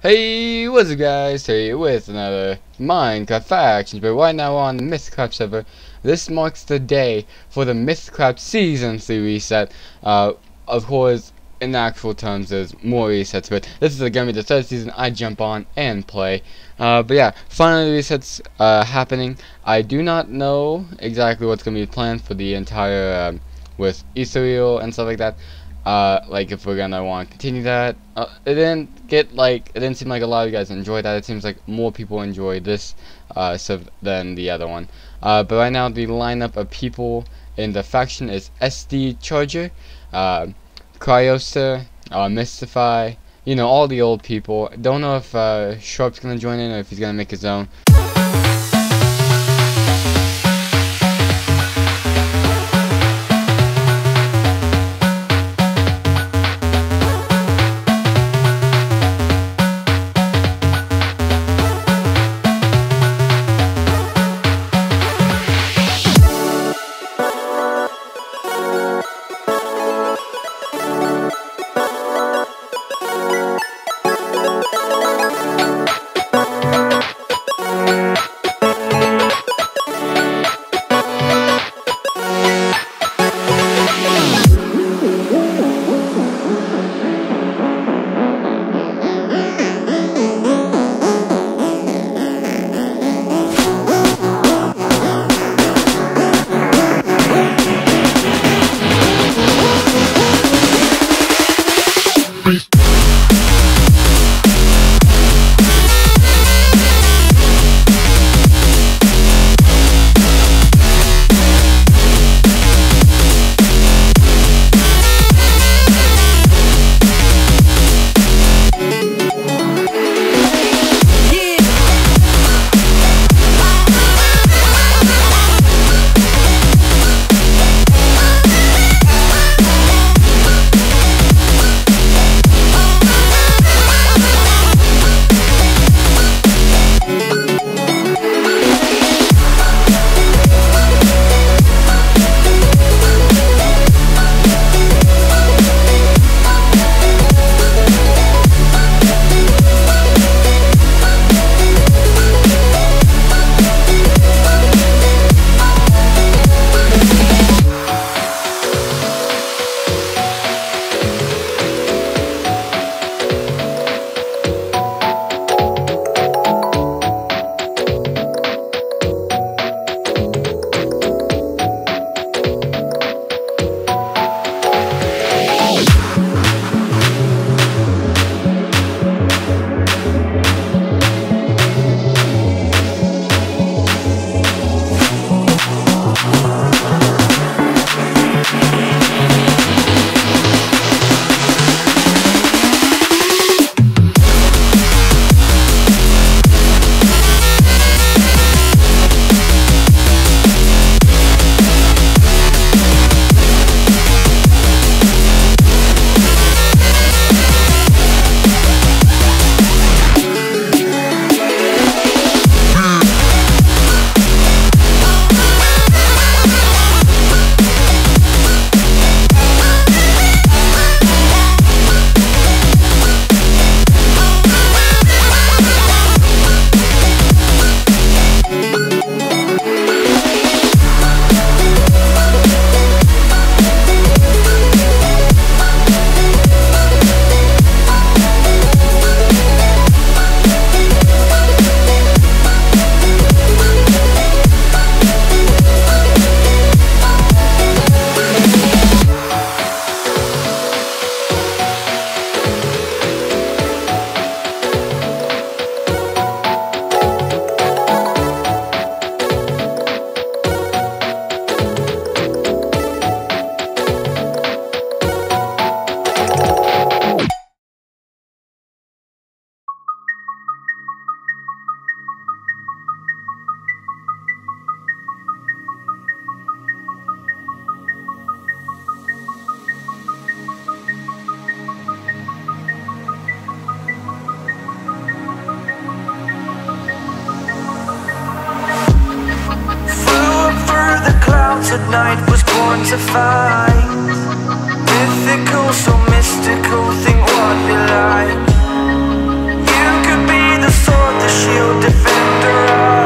Hey, what's up guys? Here with another Minecraft Factions, but right now we're on the Mythcraft server. This marks the day for the Mythcraft Season 3 reset. Uh, of course, in actual terms, there's more resets, but this is gonna be the third season I jump on and play. Uh, but yeah, finally resets uh, happening. I do not know exactly what's gonna be planned for the entire, um, with Ethereal and stuff like that uh, like if we're gonna want to continue that. Uh, it didn't get like it didn't seem like a lot of you guys enjoyed that. It seems like more people enjoy this uh, so than the other one. Uh, but right now the lineup of people in the faction is SD Charger, uh, Cryoster, uh, Mystify. You know all the old people. Don't know if uh, Sharp's gonna join in or if he's gonna make his own. tonight was born to fight. Mythical, so mystical, think what you like. You could be the sword, the shield, defender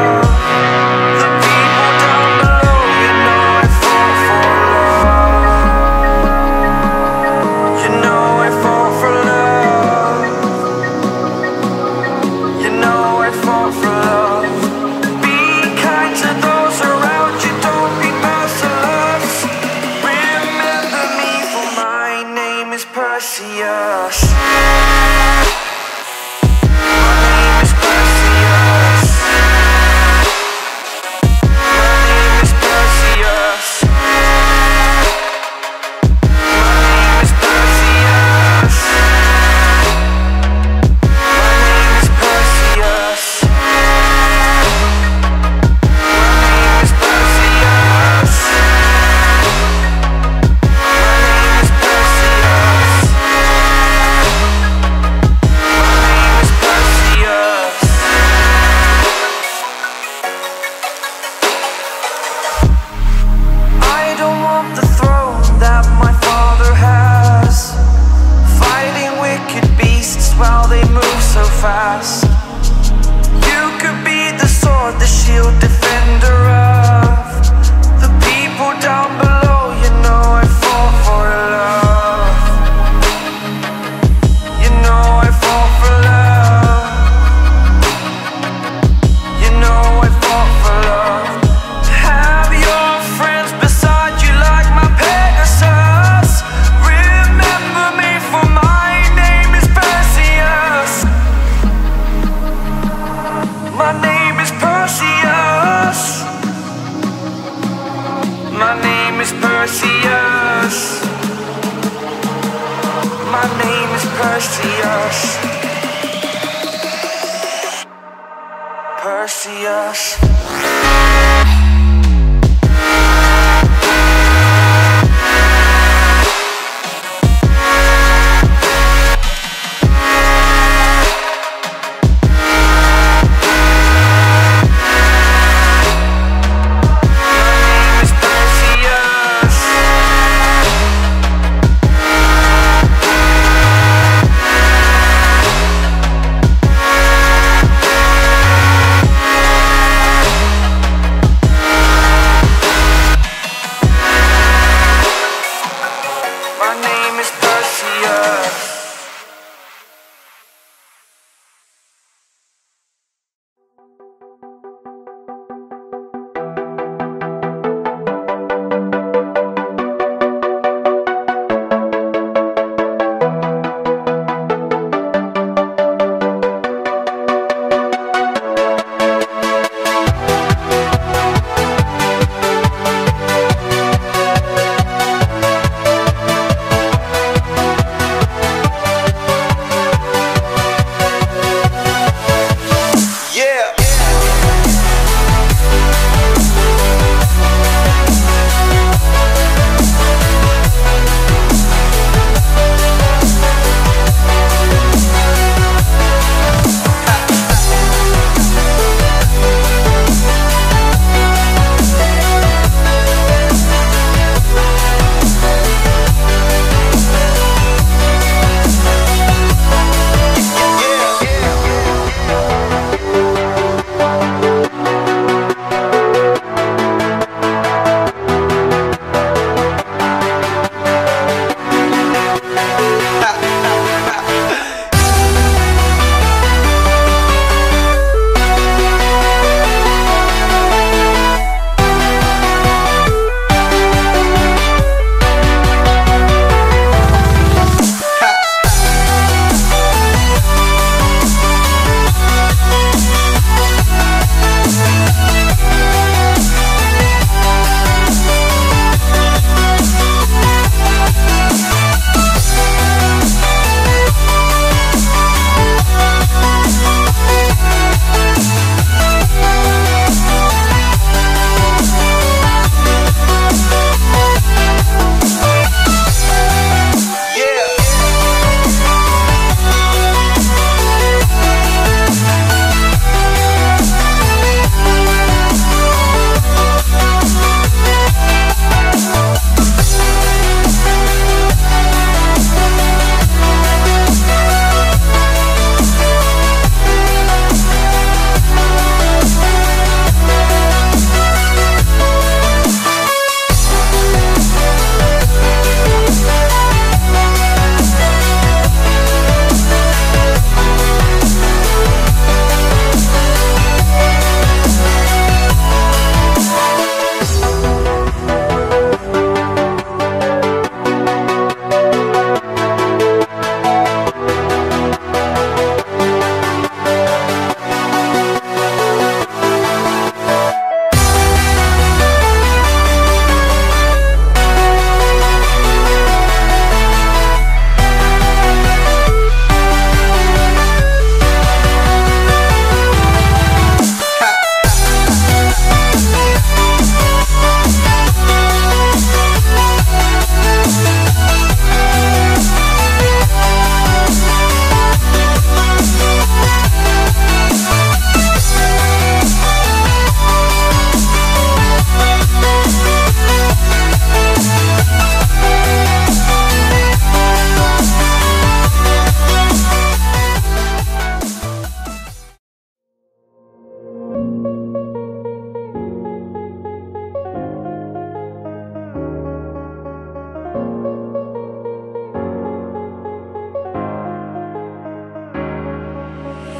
Perseus. My name is Perseus. My name is Perseus. Perseus.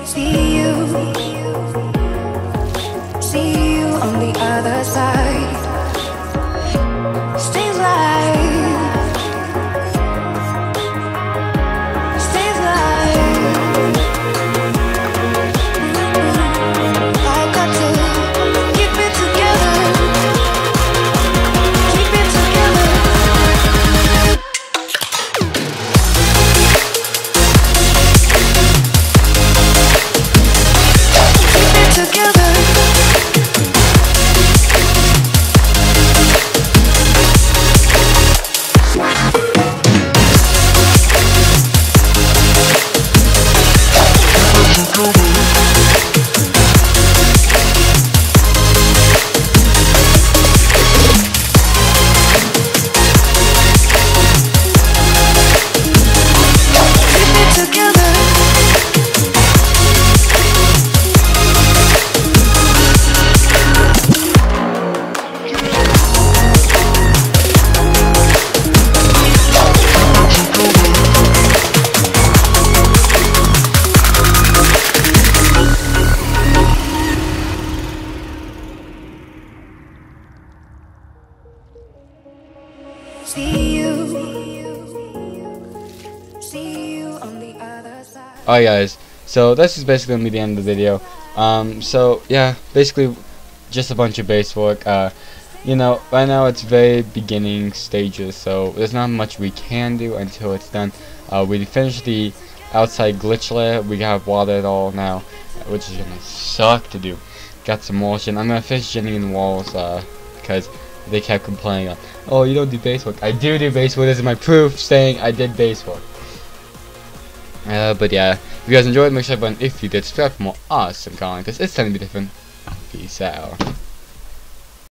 See you. Alright guys, so this is basically gonna be the end of the video. Um, so yeah, basically just a bunch of base work. Uh, you know, right now it's very beginning stages, so there's not much we can do until it's done. Uh, we finished the outside glitch layer. We have water it all now, which is gonna suck to do. Got some shit. I'm gonna finish jetting in walls, uh, because they kept complaining. Oh, you don't do base work. I do do base work. This is my proof saying I did base work. Uh, but yeah, if you guys enjoyed, make sure to button if you did subscribe for more awesome content, because it's to be different. Peace out.